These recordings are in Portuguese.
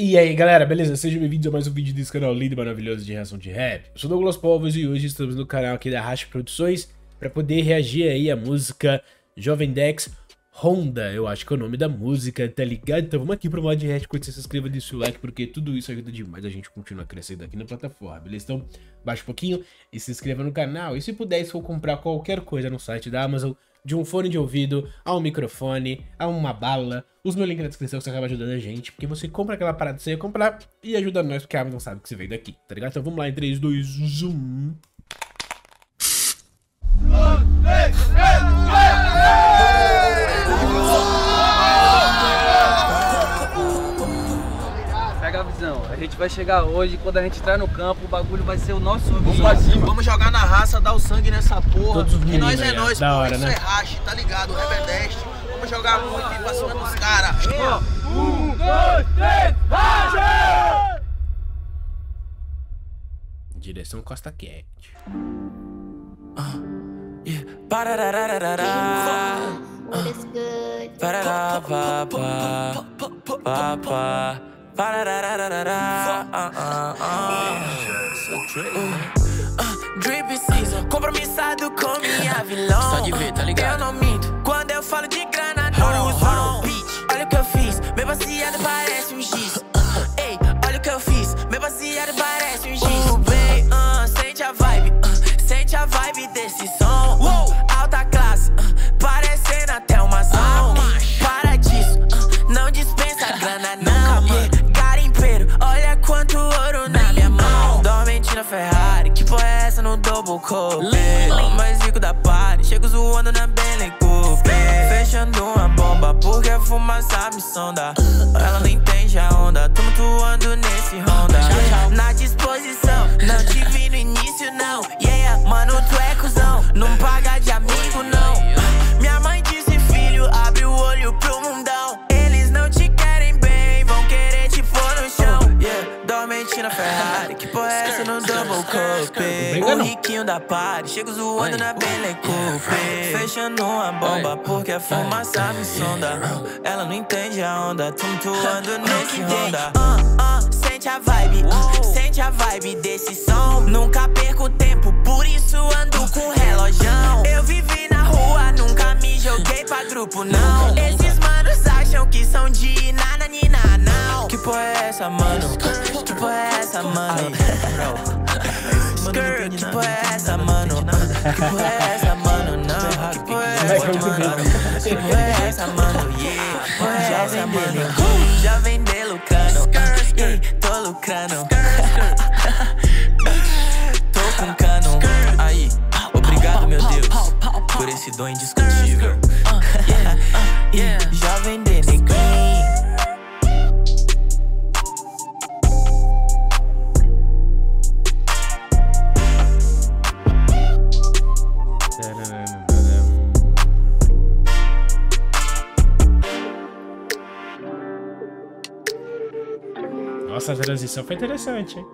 E aí galera, beleza? Sejam bem-vindos a mais um vídeo desse canal lindo e maravilhoso de reação de rap. Eu sou Douglas Povos e hoje estamos no canal aqui da Racha Produções para poder reagir aí à música Jovem Dex Honda, eu acho que é o nome da música, tá ligado? Então vamos aqui pro react, quando você se inscreva, deixa o like, porque tudo isso ajuda demais a gente continuar crescendo aqui na plataforma, beleza? Então baixa um pouquinho e se inscreva no canal. E se puder, se for comprar qualquer coisa no site da Amazon, de um fone de ouvido, a um microfone, a uma bala, os meus links na descrição você acaba ajudando a gente, porque você compra aquela parada que você ia comprar e ajuda nós, porque a Amazon sabe que você veio daqui, tá ligado? Então vamos lá em 3, 2, 1... Pega a visão. A gente vai chegar hoje, quando a gente entrar no campo, o bagulho vai ser o nosso Vamos pra cima. Vamos jogar na raça, dar o sangue nessa porra. Todos os que nós é nós, pô. hora, Isso né? é racha, tá ligado? Reberdeste. Vamos jogar muito e pra cima dos caras. Direção Costa Cat. Yeah. Ba-da-da-da-da-da-da. What is good? Ba-da-da-ba-ba. Ba-ba. Uh-uh-uh. Uh, Drip season, compromissado com minha vilão. Só de ver, tá ligado? Eu não minto quando eu falo de grana na Ferrari, que porra é essa no double cup? O mais rico da party, chego zoando na Bentley Coupe. Fechando uma bomba, porque a fumaça me sonda. Ela não entende a onda, tumultuando nesse Honda. Na disposição, na Ferrari, que porra é essa no double cup? O riquinho da party, chego zoando na Bentley Coupe. Fechando uma bomba, porque a fumaça me sonda. Ela não entende a onda, tumultuando nesse Honda. Uh, uh, sente a vibe, uh, sente a vibe desse som. Nunca perco tempo, por isso ando com relojão. Eu vivi na rua, nunca me joguei pra grupo, não. Esses manos acham que são de nananina, não. Que porra é essa, mano? É essa, mano? Skirt, que porra é essa, mano? Que porra é essa, mano? Não, que porra é? essa, mano? Que porra é essa, mano? Yeah, que porra é? Essa, mano? Já vem lucrando, yeah, tô lucrando. Tô com cano, aí, obrigado, meu Deus, por esse dom indiscutível. Yeah, yeah, jovem de Nossa, a transição foi interessante, hein?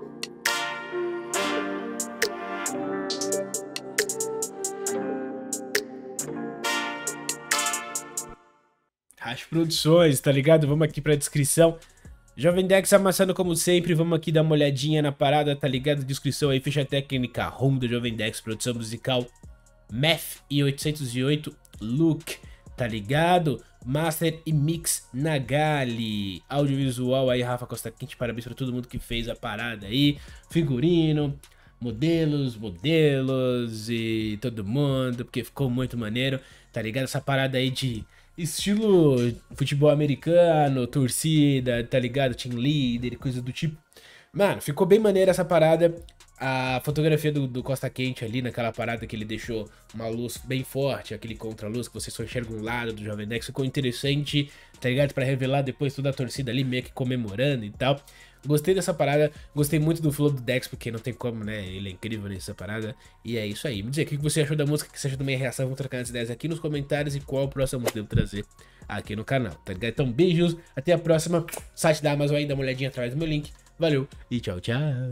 Rash Produções, tá ligado? Vamos aqui pra descrição. Jovem Dex amassando como sempre, vamos aqui dar uma olhadinha na parada, tá ligado? Descrição aí, ficha técnica, Honda Jovem Dex, produção musical, Math e 808 Look, tá ligado? Master e Mix Nagali, audiovisual aí, Rafa Costa Quente, parabéns pra todo mundo que fez a parada aí, figurino, modelos, modelos e todo mundo, porque ficou muito maneiro, tá ligado? Essa parada aí de estilo futebol americano, torcida, tá ligado? Team leader, coisa do tipo. Mano, ficou bem maneira essa parada. A fotografia do, do Costa Quente ali, naquela parada que ele deixou uma luz bem forte, aquele contra-luz que você só enxerga um lado do Jovem Dex, ficou interessante, tá ligado? Pra revelar depois toda a torcida ali meio que comemorando e tal. Gostei dessa parada, gostei muito do flow do Dex, porque não tem como, né? Ele é incrível nessa parada. E é isso aí. Me dizer o que você achou da música, o que você achou da minha reação. Vamos trocar as ideias aqui nos comentários e qual a próxima música eu devo trazer aqui no canal, tá ligado? Então, beijos, até a próxima. Site da Amazon aí, dá uma olhadinha atrás do meu link. Valeu e tchau, tchau.